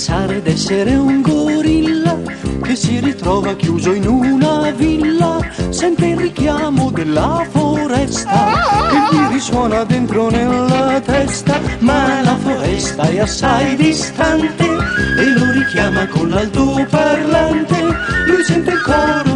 pensare d'essere un gorilla che si ritrova chiuso in una villa, sente il richiamo della foresta che gli risuona dentro nella testa, ma la foresta è assai distante e lo richiama con l'altoparlante. Lui sente il coro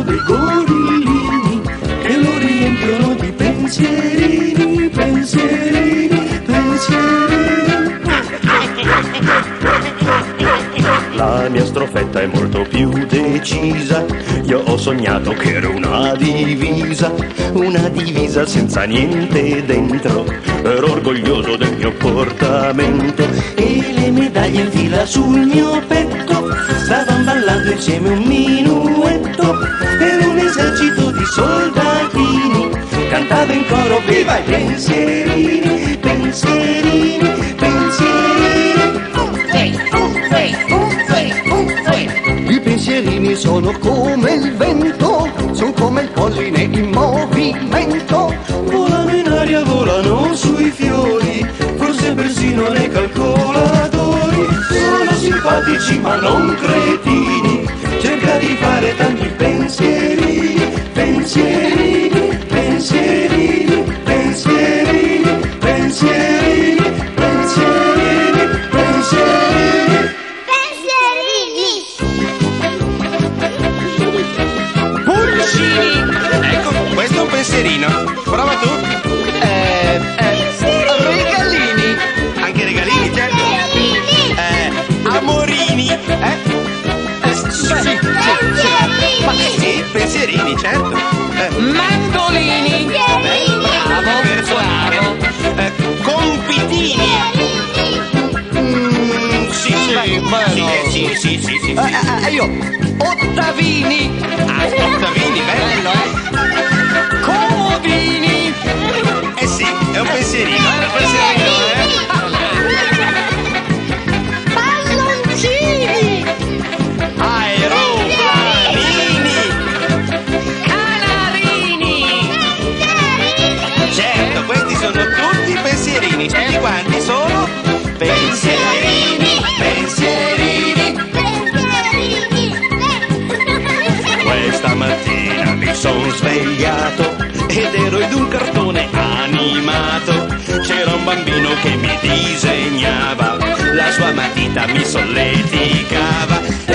strofetta è molto più decisa. Io ho sognato che era una divisa, una divisa senza niente dentro. Ero orgoglioso del mio portamento e le medaglie in fila sul mio petto stavano ballando insieme un minuetto era un esercito di soldatini cantava in coro viva i pensierini i pensierini sono come il vento sono come il polline in movimento. Volano in aria volano sui fiori forse persino nei calcolatori. Sono simpatici ma non cretini pensierino. Prova tu. Eh, eh, regalini. Anche regalini, certo. Eh, amorini. Eh? Eh, sì, sì, sì, sì. Ma eh, sì, pensierini, certo. Eh, Mandolini! Bravo, bravo! eh, compitini. Sì, sì, sì, eh, sì, sì, sì, sì, sì. Eh, eh, io, Ottavini! Ah, ottavini, bello. Bello, eh? Pensierino, un pensierino, eh. Palloncini! Aeroplanini! Canarini! Certo, questi sono tutti pensierini, tutti quanti sono pensierini, pensierini. Questa mattina mi sono svegliato ed ero in un cartone la sua matita mi solleticava